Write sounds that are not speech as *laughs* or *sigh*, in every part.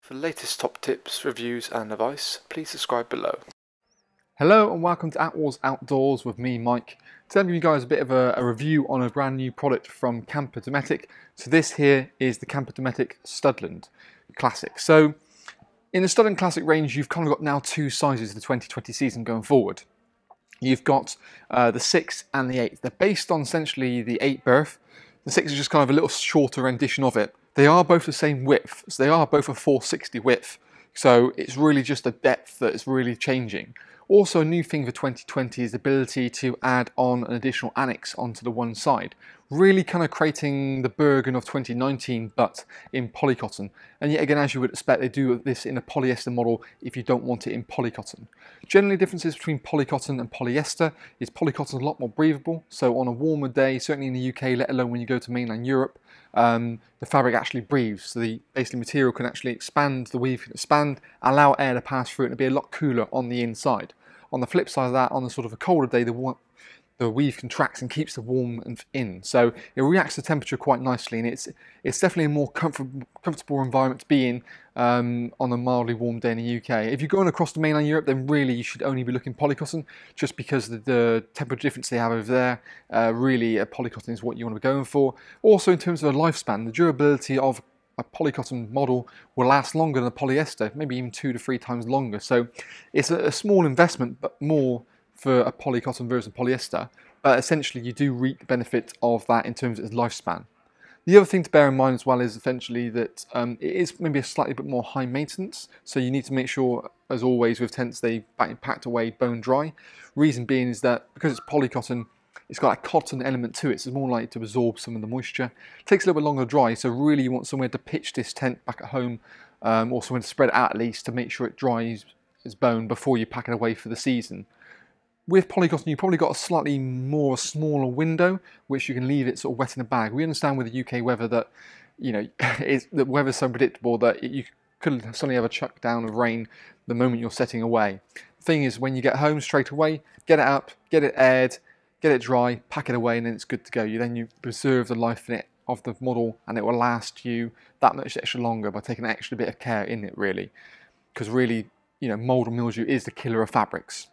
For latest top tips, reviews and advice, please subscribe below. Hello and welcome to Attwoolls Outdoors with me, Mike. Today I'm giving you guys a bit of a, a, review on a brand new product from Kampa Dometic. So this here is the Kampa Dometic Studland Classic. So in the Studland Classic range, you've kind of got now two sizes of the 2020 season going forward. You've got uh, the 6 and the 8. They're based on essentially the 8 berth. The 6 is just kind of a little shorter rendition of it. They are both the same width, so they are both a 460 width. So it's really just the depth that is really changing. Also a new thing for 2020 is the ability to add on an additional annex onto the one side. Really kind of creating the Bergen of 2019 but in polycotton. And yet again as you would expect they do this in a polyester model if you don't want it in polycotton. Generally differences between polycotton and polyester is polycotton is a lot more breathable so on a warmer day certainly in the UK let alone when you go to mainland Europe um, the fabric actually breathes. So the basically material can actually expand, the weave can expand, allow air to pass through and be a lot cooler on the inside. On the flip side of that, on a sort of a colder day, the, the weave contracts and keeps the warmth in. So it reacts to temperature quite nicely and it's it's definitely a more comfortable, comfortable environment to be in um, on a mildly warm day in the UK. If you're going across the mainland Europe, then really you should only be looking polycotton just because the, the temperature difference they have over there, uh, really a polycotton is what you want to be going for. Also in terms of a lifespan, the durability of a polycotton model will last longer than a polyester, maybe even two to three times longer. So it's a, a small investment, but more for a polycotton versus polyester. But essentially, you do reap the benefit of that in terms of its lifespan. The other thing to bear in mind as well is essentially that um, it is maybe a slightly bit more high maintenance. So you need to make sure, as always with tents, they packed away bone dry. Reason being is that because it's polycotton, it's got a cotton element to it, so it's more likely to absorb some of the moisture. It takes a little bit longer to dry, so really you want somewhere to pitch this tent back at home, um, or somewhere to spread it out at least to make sure it dries as bone before you pack it away for the season. With polycotton, you've probably got a slightly more smaller window, which you can leave it sort of wet in a bag. We understand with the UK weather that, you know, *laughs* it's, the weather's so predictable that you could suddenly have a chuck down of rain the moment you're setting away. Thing is, when you get home straight away, get it up, get it aired, get it dry, pack it away, and then it's good to go. You then you preserve the life in it of the model, and it will last you that much extra longer by taking an extra bit of care in it, really. Because really, you know, mold and mildew is the killer of fabrics.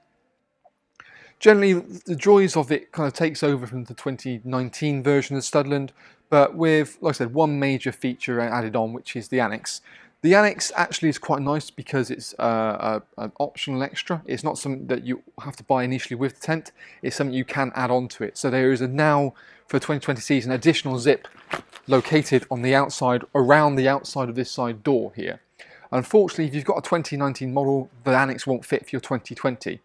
Generally, the joys of it kind of takes over from the 2019 version of Studland, but with, like I said, one major feature added on, which is the annex. The annex actually is quite nice because it's uh, a, an optional extra. It's not something that you have to buy initially with the tent. It's something you can add on to it. So there is a now, for 2020 season, additional zip located on the outside, around the outside of this side door here. Unfortunately, if you've got a 2019 model, the annex won't fit for your 2020.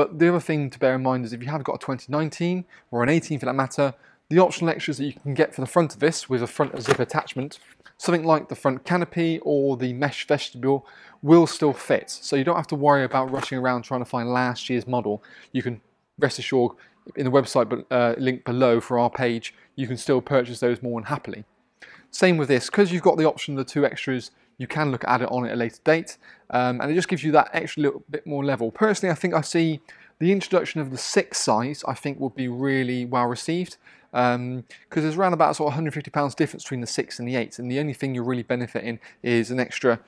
But the other thing to bear in mind is if you have got a 2019 or an 18 for that matter, the optional extras that you can get for the front of this with a front zip attachment, something like the front canopy or the mesh vestibule will still fit. So you don't have to worry about rushing around trying to find last year's model. You can rest assured in the website uh, link below for our page, you can still purchase those more than happily. Same with this, because you've got the option of the two extras, you can look at it on at a later date, um, and it just gives you that extra little bit more level. Personally, I think I see the introduction of the six size, I think will be really well received, because um, there's around about sort of 150 pounds difference between the six and the eight, and the only thing you're really benefiting is an extra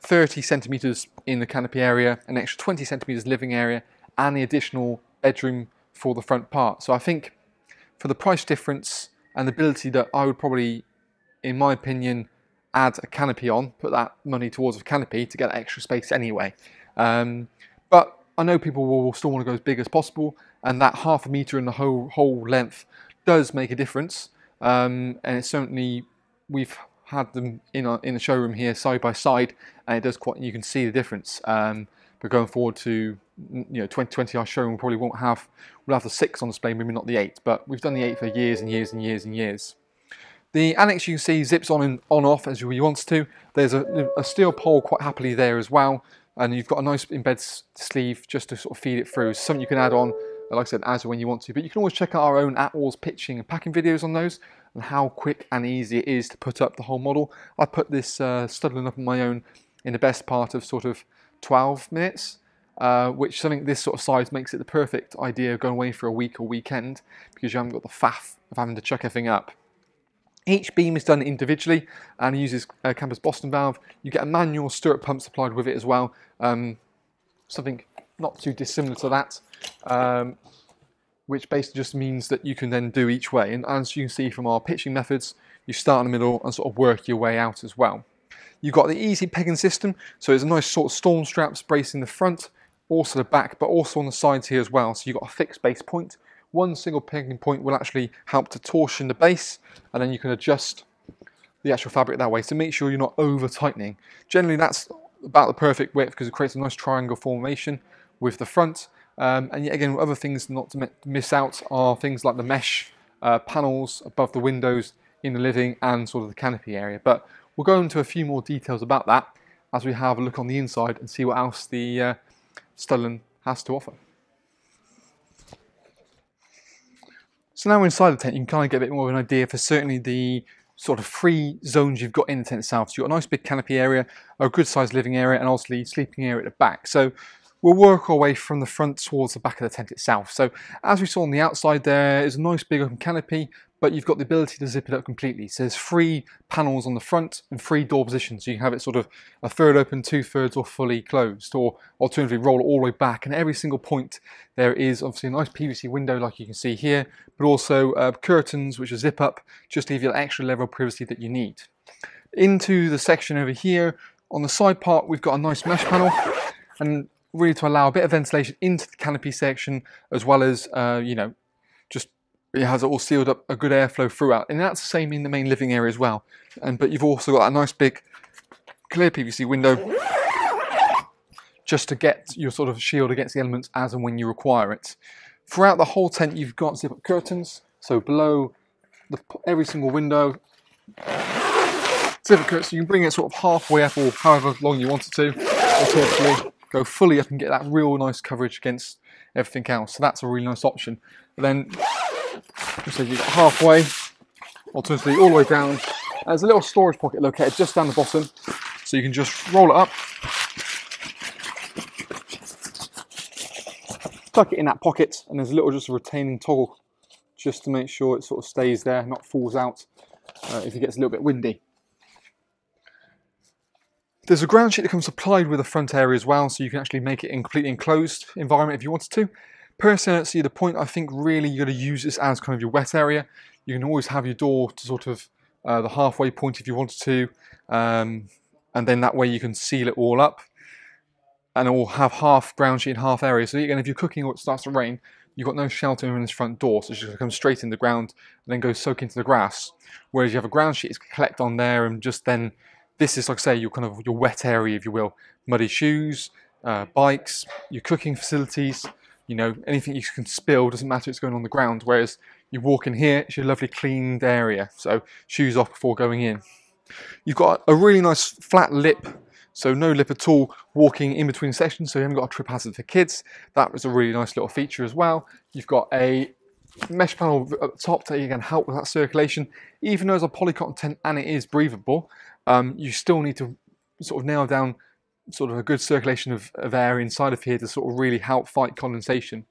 30 centimeters in the canopy area, an extra 20 centimeters living area, and the additional bedroom for the front part. So I think for the price difference and the ability that I would probably, in my opinion, add a canopy on, put that money towards a canopy to get extra space anyway. Um, but I know people will still want to go as big as possible, and that half a meter in the whole whole length does make a difference. Um, and it's certainly we've had them in a, in the showroom here side by side, and it does quite. You can see the difference. Um, but going forward to you know 2020, our showroom probably won't have we'll have the six on display, maybe not the eight, but we've done the eight for years and years and years and years. The annex you can see zips on and on off as you want to. There's a, a, steel pole quite happily there as well. And you've got a nice embed sleeve just to sort of feed it through. something you can add on, like I said, as when you want to. But you can always check out our own Attwoolls pitching and packing videos on those and how quick and easy it is to put up the whole model. I put this uh, up on my own in the best part of sort of 12 minutes. uh, which something this sort of size makes it the perfect idea of going away for a week or weekend because you haven't got the faff of having to chuck everything up. Each beam is done individually and uses a Kampa's Boston valve. You get a manual stirrup pump supplied with it as well, um, something not too dissimilar to that, um, which basically just means that you can then do each way. And as you can see from our pitching methods, you start in the middle and sort of work your way out as well. You've got the easy pegging system, so it's a nice sort of storm straps bracing the front, also the back, but also on the sides here as well. So you've got a fixed base point. One single pegging point will actually help to torsion the base, and then you can adjust the actual fabric that way. So make sure you're not over tightening. Generally, that's about the perfect width because it creates a nice triangle formation with the front. Um, and yet again, other things not to miss out are things like the mesh uh, panels above the windows in the living and sort of the canopy area. But we'll go into a few more details about that as we have a look on the inside and see what else the uh, has to offer. So now inside the tent, you can kind of get a bit more of an idea for certainly the sort of three zones you've got in the tent itself. So you've got a nice big canopy area, a good sized living area, and obviously sleeping area at the back. So we'll work our way from the front towards the back of the tent itself. So as we saw on the outside there is a nice big open canopy, but you've got the ability to zip it up completely. So there's three panels on the front and three door positions. So you can have it sort of a third open, two thirds or fully closed, or alternatively roll all the way back. And every single point there is obviously a nice PVC window like you can see here, but also uh, curtains which are zip up, just to give you that extra level of privacy that you need. Into the section over here, on the side part we've got a nice mesh panel, and really to allow a bit of ventilation into the canopy section as well as, uh, you know, just it has it all sealed up, a good airflow throughout. And that's the same in the main living area as well. And But you've also got a nice big clear PVC window just to get your sort of shield against the elements as and when you require it. Throughout the whole tent, you've got zip-up curtains. So below the, every single window, zip-up curtains. You can bring it sort of halfway up or however long you want it to. Alternatively, go fully up and get that real nice coverage against everything else. So that's a really nice option. But then so you've got halfway, alternatively all the way down. There's a little storage pocket located just down the bottom, so you can just roll it up, tuck it in that pocket, and there's a little just a retaining toggle just to make sure it sort of stays there, not falls out uh, if it gets a little bit windy. There's a ground sheet that comes supplied with the front area as well, so you can actually make it in completely enclosed environment if you wanted to. Personally, see the point. I think really you're going to use this as kind of your wet area. You can always have your door to sort of uh, the halfway point if you wanted to, um, and then that way you can seal it all up, and it will have half ground sheet and half area. So again, if you're cooking or it starts to rain, you've got no shelter in this front door, so it's just going to come straight in the ground and then go soak into the grass. Whereas you have a ground sheet, it's collect on there, and just then this is like I say your kind of your wet area, if you will, muddy shoes, uh, bikes, your cooking facilities you know, anything you can spill doesn't matter, it's going on the ground. Whereas you walk in here, it's your lovely cleaned area. So shoes off before going in. You've got a really nice flat lip, so no lip at all, walking in between sessions, so you haven't got a trip hazard for kids. That was a really nice little feature as well. You've got a mesh panel at the top to again help with that circulation. Even though it's a polycotton tent and it is breathable, um, you still need to sort of nail down sort of a good circulation of, of air inside of here to sort of really help fight condensation.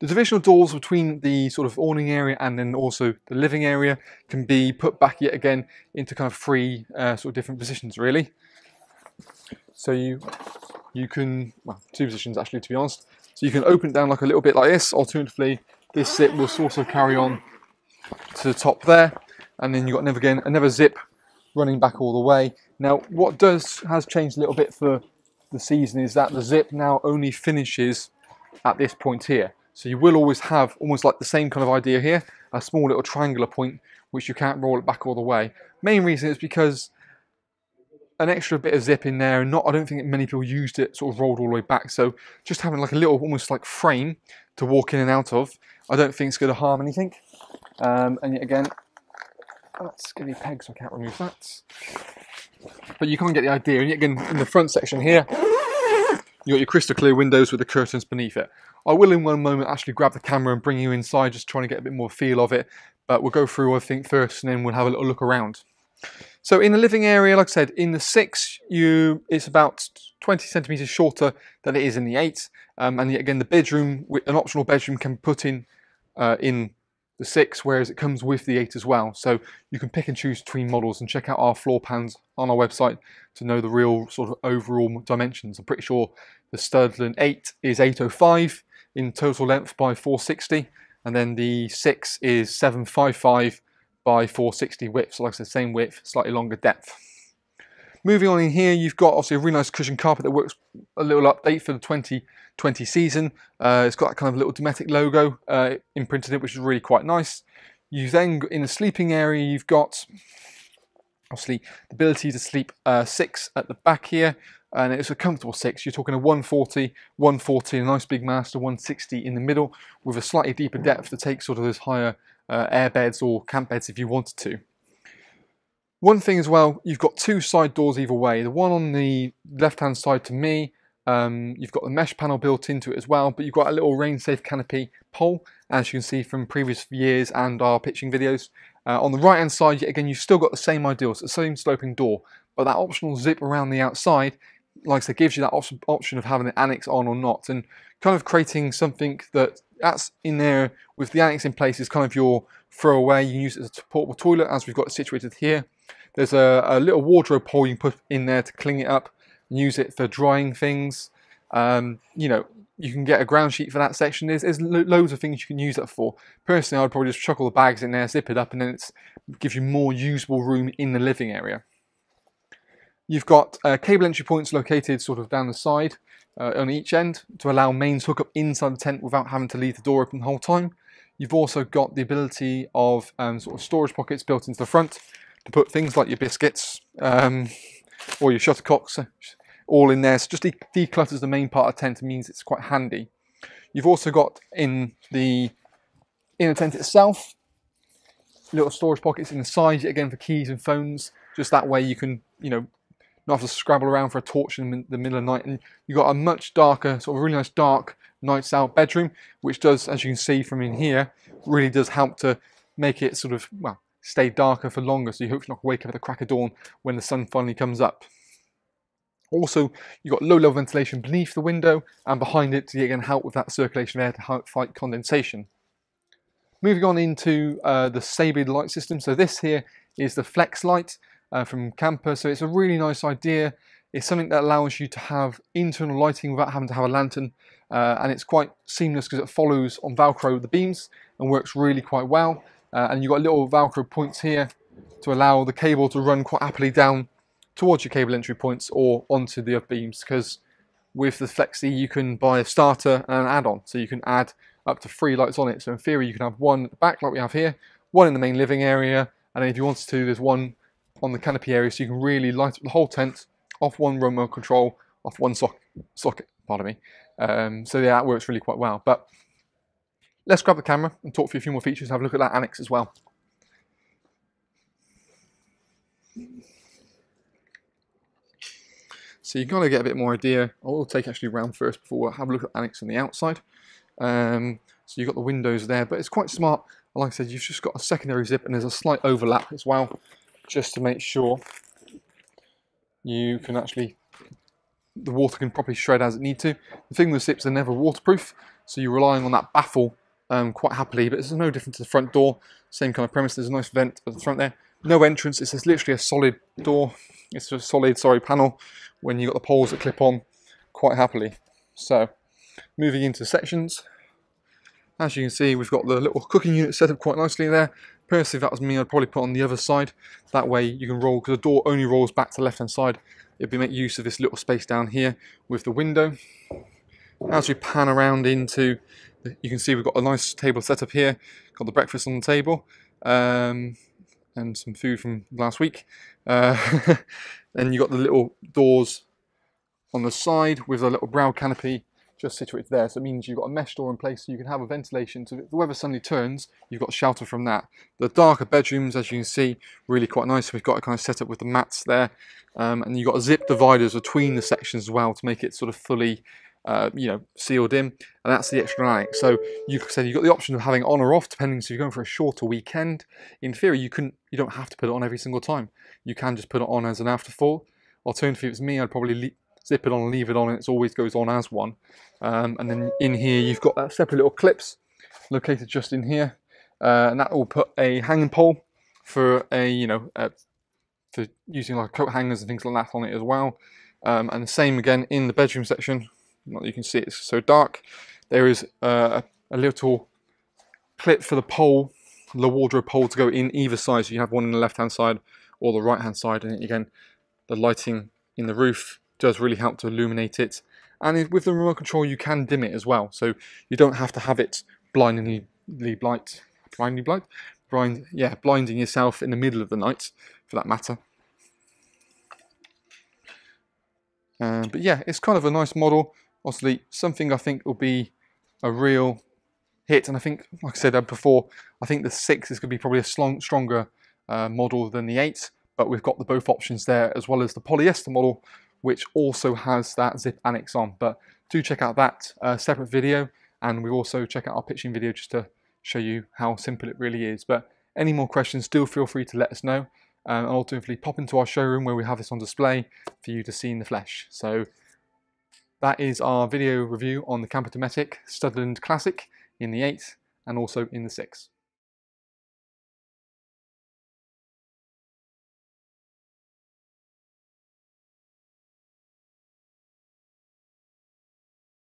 The divisional doors between the sort of awning area and then also the living area can be put back yet again into kind of three uh, sort of different positions really. So you you can, well, two positions actually to be honest. So you can open it down like a little bit like this. Alternatively, this zip will also carry on to the top there. And then you've got another, again, another zip running back all the way. Now, what does has changed a little bit for the season is that the zip now only finishes at this point here. So you will always have almost like the same kind of idea here, a small little triangular point which you can't roll it back all the way. Main reason is because an extra bit of zip in there and not I don't think many people used it sort of rolled all the way back so just having like a little almost like frame to walk in and out of I don't think it's going to harm anything um, and yet again that's going to be pegged so I can't remove that. But you can't get the idea. And again, in the front section here, you got your crystal clear windows with the curtains beneath it. I will in one moment actually grab the camera and bring you inside, just trying to get a bit more feel of it. But we'll go through, I think, first, and then we'll have a little look around. So in the living area, like I said, in the six, you it's about 20 centimeters shorter than it is in the eight. Um, and again, the bedroom, an optional bedroom can put in uh, in the six, whereas it comes with the eight as well. So you can pick and choose between models and check out our floor plans on our website to know the real sort of overall dimensions. I'm pretty sure the Studland 8 is 805 in total length by 460, and then the 6 is 755 by 460 width. So like I said, same width, slightly longer depth. Moving on in here, you've got obviously a really nice cushion carpet that works a little update for the 2020 season. Uh, it's got that kind of little Dometic logo uh, imprinted in it, which is really quite nice. You then, in the sleeping area, you've got obviously the ability to sleep uh, six at the back here, and it's a comfortable six. You're talking a 140, 140, a nice big master, 160 in the middle, with a slightly deeper depth to take sort of those higher uh, air beds or camp beds if you wanted to. One thing as well, you've got two side doors either way. The one on the left-hand side to me, um, you've got the mesh panel built into it as well, but you've got a little rain-safe canopy pole, as you can see from previous years and our pitching videos. Uh, on the right-hand side, again, you've still got the same ideal, so the same sloping door, but that optional zip around the outside, like I said, gives you that op option of having the annex on or not, and kind of creating something that that's in there with the annex in place is kind of your throwaway. You can use it as a portable toilet, as we've got it situated here. There's a, a, little wardrobe pole you can put in there to cling it up and use it for drying things. Um, you know, you can get a ground sheet for that section. There's, there's lo loads of things you can use that for. Personally, I'd probably just chuck all the bags in there, zip it up, and then it gives you more usable room in the living area. You've got uh, cable entry points located sort of down the side uh, on each end to allow mains hook up inside the tent without having to leave the door open the whole time. You've also got the ability of um, sort of storage pockets built into the front to put things like your biscuits um, or your shuttlecocks uh, all in there. So just de declutters the main part of the tent means it's quite handy. You've also got in the inner tent itself, little storage pockets inside, again for keys and phones. Just that way you can, you know, not have to scrabble around for a torch in the middle of the night. And you've got a much darker, sort of really nice dark nights out bedroom, which does, as you can see from in here, really does help to make it sort of, well, stay darker for longer so you hope you're not wake up at the crack of dawn when the sun finally comes up. Also, you've got low level ventilation beneath the window and behind it to again help with that circulation of air to fight condensation. Moving on into uh, the Sabre Link system. So this here is the Flex light uh, from Kampa. So it's a really nice idea. It's something that allows you to have internal lighting without having to have a lantern. Uh, and it's quite seamless because it follows on Velcro the beams and works really quite well. Uh, and you've got little Velcro points here to allow the cable to run quite happily down towards your cable entry points or onto the beams because with the Flexi you can buy a starter and an add-on. So you can add up to three lights on it. So in theory you can have one at the back like we have here one in the main living area and then if you wanted to there's one on the canopy area. So you can really light up the whole tent off one remote control off one socket socket pardon me. Um, so yeah that works really quite well. But Let's grab the camera and talk through a few more features have a look at that annex as well. So you've got to get a bit more idea. I will take actually round first before we have a look at annex on the outside. Um, so you've got the windows there, but it's quite smart. Like I said, you've just got a secondary zip and there's a slight overlap as well, just to make sure you can actually, the water can properly shred as it need to. The thing with the zips, are never waterproof, so you're relying on that baffle um, quite happily, but it's no different to the front door. Same kind of premise, there's a nice vent at the front there. No entrance, it's just literally a solid door. It's a solid, sorry, panel when you've got the poles that clip on quite happily. So, moving into sections. As you can see, we've got the little cooking unit set up quite nicely there. Personally, if that was me, I'd probably put on the other side. That way you can roll, because the door only rolls back to the left-hand side. It'd be make use of this little space down here with the window. As we pan around into you can see we've got a nice table set up here, got the breakfast on the table, um, and some food from last week. Uh, *laughs* then you've got the little doors on the side with a little brow canopy just situated there. So it means you've got a mesh door in place so you can have a ventilation. So if the weather suddenly turns, you've got shelter from that. The darker bedrooms, as you can see, really quite nice. We've got it kind of set up with the mats there. Um, and you've got zip dividers between the sections as well to make it sort of fully uh, you know, sealed in, and that's the extra annex. So you said you've got the option of having on or off, depending. So you're going for a shorter weekend. In theory, you can you don't have to put it on every single time. You can just put it on as an afterthought. Alternatively, if it's me, I'd probably zip it on and leave it on, and it always goes on as one. Um, and then in here, you've got that separate little clips located just in here, uh, and that will put a hanging pole for a you know uh, for using like coat hangers and things like that on it as well. Um, and the same again in the bedroom section. Not that you can see it's so dark. There is uh, a little clip for the pole, the wardrobe pole to go in either side. So you have one on the left hand side or the right hand side. And again, the lighting in the roof does really help to illuminate it. And with the remote control, you can dim it as well. So you don't have to have it blindingly blight, blindingly blind, blind, yeah, blinding yourself in the middle of the night, for that matter. Uh, but yeah, it's kind of a nice model. Obviously, something I think will be a real hit. And I think, like I said before, I think the 6 is going to be probably a strong, stronger uh, model than the 8. But we've got the both options there, as well as the polyester model, which also has that zip annex on. But do check out that uh, separate video. And we also check out our pitching video just to show you how simple it really is. But any more questions, do feel free to let us know. Um, and alternatively, pop into our showroom where we have this on display for you to see in the flesh. So that is our video review on the Kampa Dometic Studland Classic in the 8 and also in the 6.